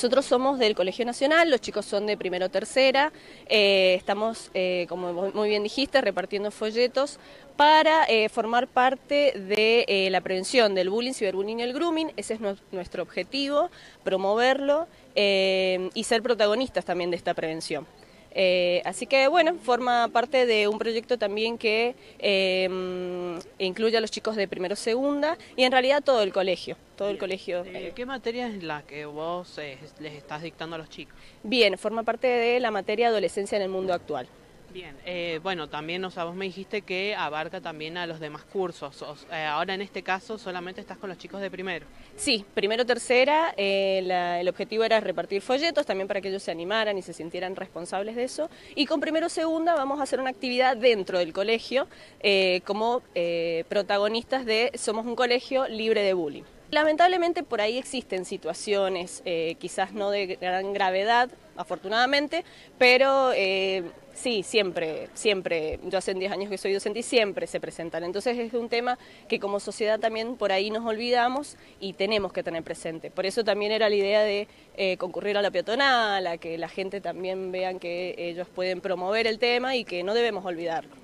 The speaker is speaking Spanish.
Nosotros somos del Colegio Nacional, los chicos son de primero tercera, eh, estamos, eh, como muy bien dijiste, repartiendo folletos para eh, formar parte de la prevención del bullying, ciberbullying y el grooming, ese es nuestro objetivo, promoverlo y ser protagonistas también de esta prevención. Eh, así que bueno, forma parte de un proyecto también que em, incluye a los chicos de primero segunda y en realidad todo el colegio, todo el colegio. Eh, ¿Qué materia es la que vos eh, les estás dictando a los chicos? Bien, forma parte de la materia adolescencia en el mundo actual. Bien, eh, bueno, también, o sea, vos me dijiste que abarca también a los demás cursos. Eh, ahora en este caso solamente estás con los chicos de primero. Sí, primero, tercera, eh, el objetivo era repartir folletos también para que ellos se animaran y se sintieran responsables de eso. Y con primero, segunda vamos a hacer una actividad dentro del colegio como protagonistas de Somos un colegio libre de bullying. Lamentablemente por ahí existen situaciones, quizás no de gran gravedad, afortunadamente, pero eh, sí, siempre, siempre, yo hace 10 años que soy docente y siempre se presentan. Entonces es un tema que como sociedad también por ahí nos olvidamos y tenemos que tener presente. Por eso también era la idea de eh, concurrir a la peatonal, a que la gente también vean que ellos pueden promover el tema y que no debemos olvidarlo.